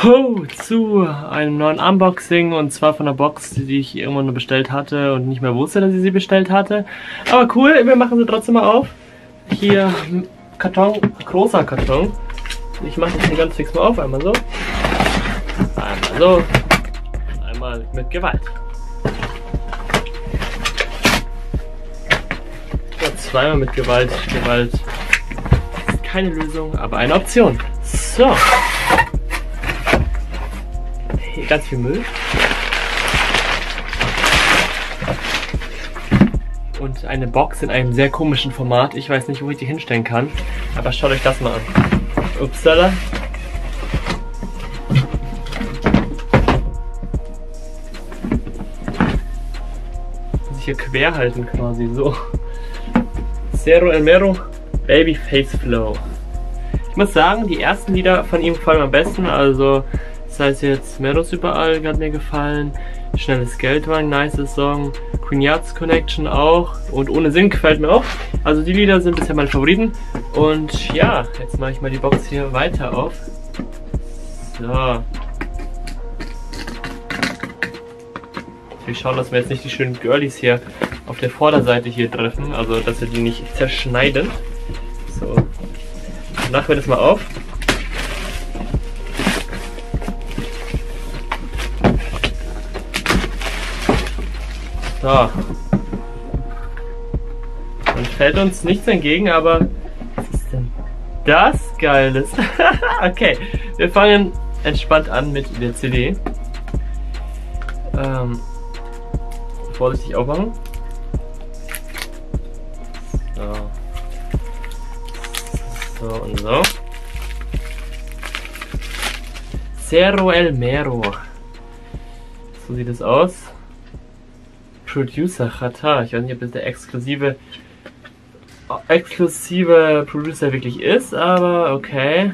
Ho, zu einem neuen Unboxing und zwar von einer Box, die ich irgendwann nur bestellt hatte und nicht mehr wusste, dass ich sie bestellt hatte. Aber cool, wir machen sie trotzdem mal auf. Hier Karton, großer Karton. Ich mache das hier ganz fix mal auf, einmal so, einmal so, einmal mit Gewalt. Ja, zweimal mit Gewalt. Gewalt ist keine Lösung, aber eine Option. So. Ganz viel Müll. Und eine Box in einem sehr komischen Format. Ich weiß nicht, wo ich die hinstellen kann. Aber schaut euch das mal an. Upsala. Muss ich hier quer halten quasi, so. Zero El Mero, Baby Face Flow. Ich muss sagen, die ersten Lieder von ihm gefallen am besten, also das heißt jetzt Meadows überall hat mir gefallen. Schnelles Geld war ein nice Song. Queen Yards Connection auch. Und ohne Sinn gefällt mir auch. Also die Lieder sind bisher meine Favoriten. Und ja, jetzt mache ich mal die Box hier weiter auf. So. Wir schauen, dass wir jetzt nicht die schönen Girlies hier auf der Vorderseite hier treffen. Also, dass wir die nicht zerschneiden. So. Machen wir das mal auf. So. Dann fällt uns nichts entgegen, aber was ist denn das Geiles? okay, wir fangen entspannt an mit der CD. Ähm, vorsichtig aufmachen. So. So und so. Cerro El Mero. So sieht es aus. Producer Chata. Ich weiß nicht, ob das der exklusive exklusive Producer wirklich ist, aber okay.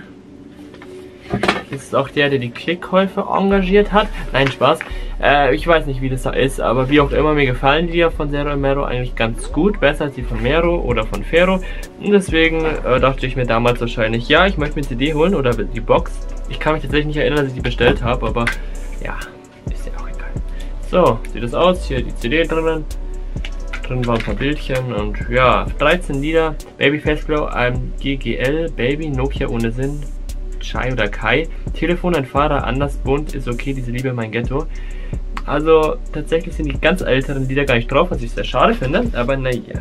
Das ist auch der, der die Klickkäufe engagiert hat. Nein, Spaß. Äh, ich weiß nicht, wie das da ist, aber wie auch immer, mir gefallen die ja von Zero Mero eigentlich ganz gut. Besser als die von Mero oder von Fero. Und deswegen äh, dachte ich mir damals wahrscheinlich, ja, ich möchte mir CD holen oder die Box. Ich kann mich tatsächlich nicht erinnern, dass ich die bestellt habe, aber ja, so, sieht das aus. Hier die CD drinnen. Drin waren ein paar Bildchen und ja, 13 Lieder. Babyface Glow, ein GGL, Baby, Nokia ohne Sinn, Chai oder Kai. Telefon, ein Fahrer, anders bunt, ist okay, diese Liebe, mein Ghetto. Also tatsächlich sind die ganz älteren Lieder gar nicht drauf, was ich sehr schade finde, aber naja.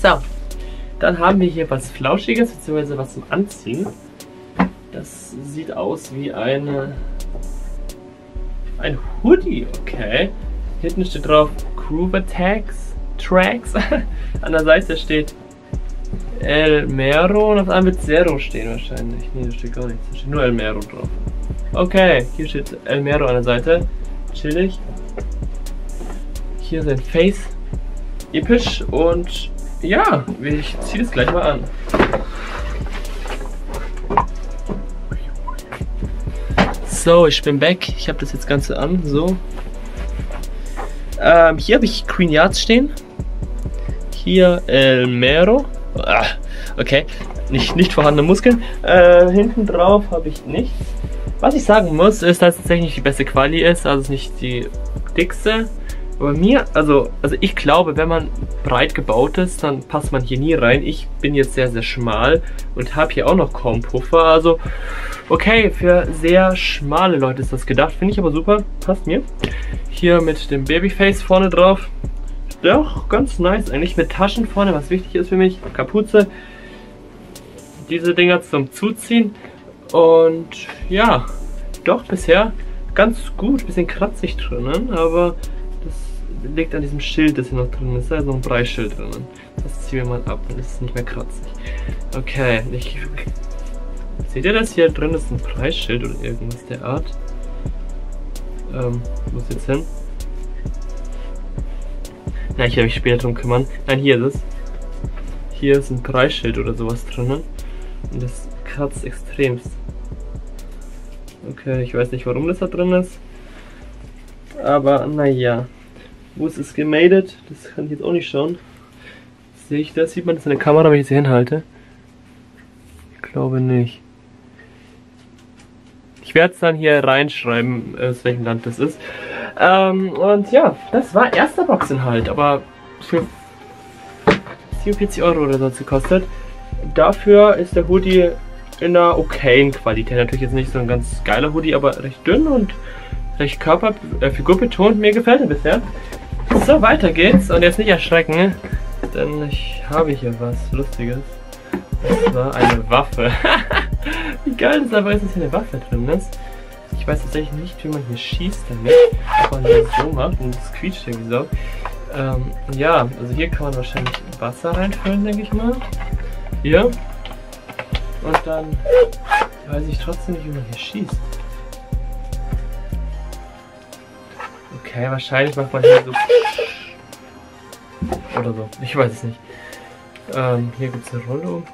So, dann haben wir hier was Flauschiges, beziehungsweise was zum Anziehen. Das sieht aus wie eine ein Hoodie, okay. Hinten steht drauf Groover Tags, Tracks. An der Seite steht El Mero und auf einmal wird Zero stehen wahrscheinlich. Nee, da steht gar nichts. Da steht nur El Mero drauf. Okay, hier steht El Mero an der Seite. Chillig. Hier sein Face. Episch und ja, ich ziehe das gleich mal an. So, ich bin back. Ich habe das jetzt Ganze an. So. Ähm, hier habe ich Queen Yards stehen. Hier El Mero. Ah, okay. Nicht, nicht vorhandene Muskeln. Äh, hinten drauf habe ich nichts. Was ich sagen muss, ist, dass es tatsächlich nicht die beste Quali ist. Also nicht die dickste. Aber mir, also, also ich glaube, wenn man breit gebaut ist, dann passt man hier nie rein. Ich bin jetzt sehr, sehr schmal und habe hier auch noch kaum Puffer. Also Okay, für sehr schmale Leute ist das gedacht. Finde ich aber super. Passt mir. Hier mit dem Babyface vorne drauf. Doch, ganz nice. Eigentlich mit Taschen vorne, was wichtig ist für mich. Kapuze. Diese Dinger zum Zuziehen. Und ja, doch bisher ganz gut. Bisschen kratzig drinnen, aber liegt an diesem Schild, das hier noch drin ist. Da ist so ein Preisschild drinnen. Das ziehen wir mal ab, dann ist es nicht mehr kratzig. Okay, ich Seht ihr das? Hier drin ist ein Preisschild oder irgendwas der Art. Ähm, muss jetzt hin. Na, ich werde mich später drum kümmern. Nein, hier ist es. Hier ist ein Preisschild oder sowas drinnen. Und das kratzt extremst. Okay, ich weiß nicht, warum das da drin ist. Aber naja. Wo ist es gemadet? Das kann ich jetzt auch nicht schauen. Sehe ich das? Sieht man das in der Kamera, wenn ich sie hinhalte? Ich glaube nicht. Ich werde es dann hier reinschreiben, aus welchem Land das ist. Ähm, und ja, das war erster Boxinhalt, aber für 47 Euro oder so gekostet. Dafür ist der Hoodie in einer okayen Qualität. Natürlich jetzt nicht so ein ganz geiler Hoodie, aber recht dünn und recht körper, äh, figurbetont. Mir gefällt er bisher. So, weiter geht's. Und jetzt nicht erschrecken, denn ich habe hier was Lustiges. Das war eine Waffe. wie geil ist aber dass hier eine Waffe drin ist. Ich weiß tatsächlich nicht, wie man hier schießt damit. Ob man das so macht und es quietscht irgendwie so. Ähm, ja, also hier kann man wahrscheinlich Wasser reinfüllen, denke ich mal. Hier. Und dann weiß ich trotzdem nicht, wie man hier schießt. Okay, wahrscheinlich macht man hier so. Oder so. Ich weiß es nicht. Ähm, hier gibt es eine Rolle um.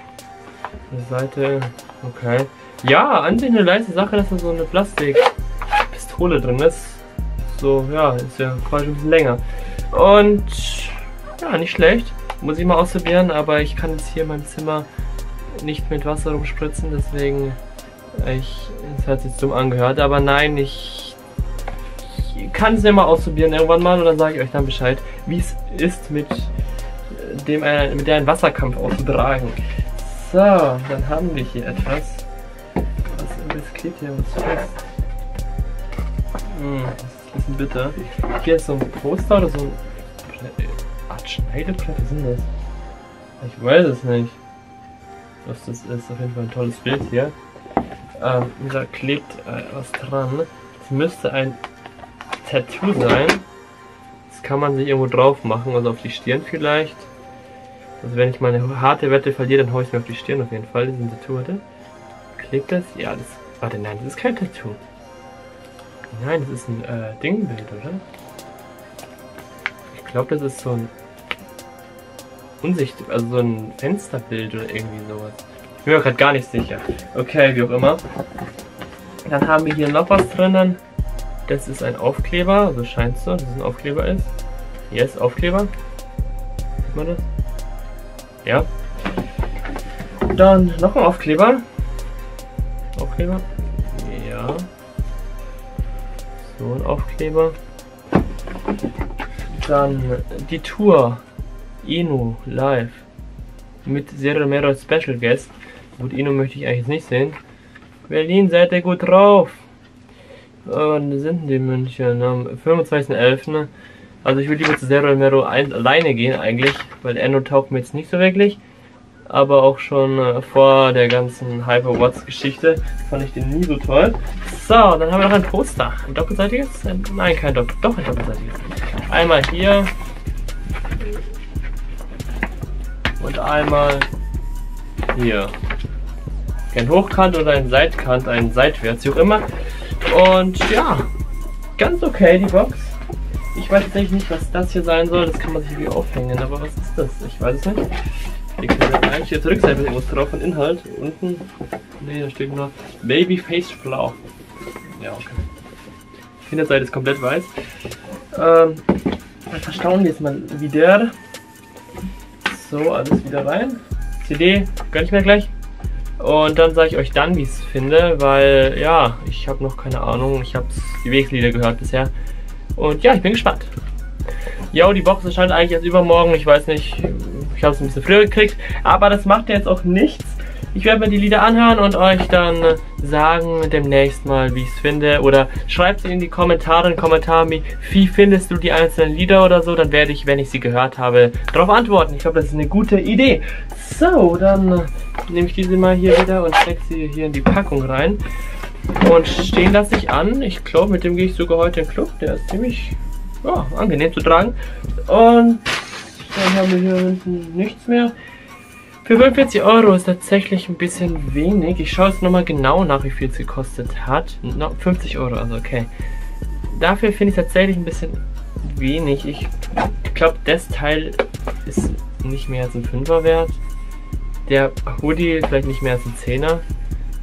Eine Seite. Okay. Ja, an sich eine leise Sache, dass da so eine Plastikpistole drin ist. So, ja, ist ja quasi ein bisschen länger. Und ja, nicht schlecht. Muss ich mal ausprobieren, aber ich kann jetzt hier in meinem Zimmer nicht mit Wasser rumspritzen, deswegen ich, es hat sich dumm angehört, aber nein, ich kann es ja mal ausprobieren irgendwann mal und dann sage ich euch dann Bescheid, wie es ist mit dem äh, mit der einen Wasserkampf auszutragen. So, dann haben wir hier etwas. Was das klebt hier was fest. Hm, das ist ein bisschen bitter. Hier ist so ein Poster oder so ein Art was sind das? Ich weiß es nicht was das ist. Auf jeden Fall ein tolles Bild hier. Ähm, da klebt äh, was dran. Es müsste ein Tattoo sein. Das kann man sich irgendwo drauf machen, also auf die Stirn vielleicht. Also wenn ich meine harte Wette verliere, dann haue ich mir auf die Stirn auf jeden Fall. Ein Tattoo, warte. Klebt das? Ja, das... Warte, nein, das ist kein Tattoo. Nein, das ist ein äh, Dingbild, oder? Ich glaube, das ist so ein unsichtbar, also so ein Fensterbild oder irgendwie sowas. Ich bin mir gerade gar nicht sicher. Okay, wie auch immer. Dann haben wir hier noch was drinnen. Das ist ein Aufkleber, so scheint es so, dass es ein Aufkleber ist. Hier ist Aufkleber. Sieht man das? Ja. Dann noch ein Aufkleber. Aufkleber. Ja. So ein Aufkleber. Dann die Tour Inu live mit Zero Mero Special Guest. Gut, Inu möchte ich eigentlich nicht sehen. Berlin, seid ihr gut drauf? Wann sind die München? Am 25.11. Also ich will lieber zu Zero Mero alleine gehen eigentlich, weil Enno taugt mir jetzt nicht so wirklich. Aber auch schon äh, vor der ganzen Hyper Watts Geschichte fand ich den nie so toll. So, dann haben wir noch ein Poster. Ein doppelseitiges? Nein, kein Doppel, doch ein doppelseitiges. Einmal hier und einmal hier. Ein Hochkant oder ein Seitkant, ein Seitwärts, wie auch immer. Und ja, ganz okay die Box. Ich weiß tatsächlich nicht, was das hier sein soll. Das kann man sich irgendwie aufhängen, aber was ist das? Ich weiß es nicht. Man eigentlich jetzt Rückseite irgendwas drauf von Inhalt. Unten, ne, da steht nur Babyface Blau. Ja, okay. Hinterseite ist komplett weiß. Ähm, verstauen wir jetzt mal wieder. So, alles wieder rein. CD gönne ich mir gleich. Und dann sage ich euch dann, wie ich es finde, weil ja, ich habe noch keine Ahnung. Ich habe die Wegslieder gehört bisher. Und ja, ich bin gespannt. Ja, die Box erscheint eigentlich erst übermorgen. Ich weiß nicht, ich habe es ein bisschen früher gekriegt. Aber das macht jetzt auch nichts. Ich werde mir die Lieder anhören und euch dann sagen demnächst mal, wie ich es finde. Oder schreibt es in die Kommentare, in Kommentar, wie findest du die einzelnen Lieder oder so. Dann werde ich, wenn ich sie gehört habe, darauf antworten. Ich glaube, das ist eine gute Idee. So, dann äh, nehme ich diese mal hier wieder und stecke sie hier in die Packung rein. Und stehen lasse ich an. Ich glaube, mit dem gehe ich sogar heute in den Club. Der ist ziemlich oh, angenehm zu tragen. Und dann haben wir hier hinten nichts mehr. Für 45 Euro ist tatsächlich ein bisschen wenig. Ich schaue jetzt nochmal genau nach, wie viel es gekostet hat. No, 50 Euro, also okay. Dafür finde ich tatsächlich ein bisschen wenig. Ich glaube, das Teil ist nicht mehr als ein 5er wert. Der Hoodie vielleicht nicht mehr als ein 10er.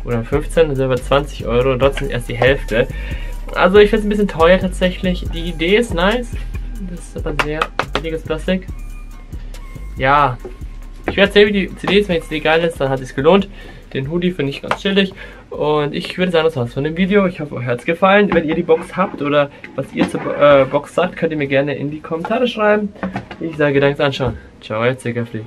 Oder 15, also über 20 Euro trotzdem erst die Hälfte. Also ich finde es ein bisschen teuer tatsächlich. Die Idee ist nice. Das ist aber sehr billiges Plastik. Ja, ich werde sehen, wie die CD ist. Wenn die CD geil ist, dann hat es gelohnt. Den Hoodie finde ich ganz chillig. Und ich würde sagen, das war's von dem Video. Ich hoffe, euch hat's gefallen. Wenn ihr die Box habt oder was ihr zur äh, Box sagt, könnt ihr mir gerne in die Kommentare schreiben. Ich sage, danke fürs Anschauen. Ciao, euer Zickerflieg.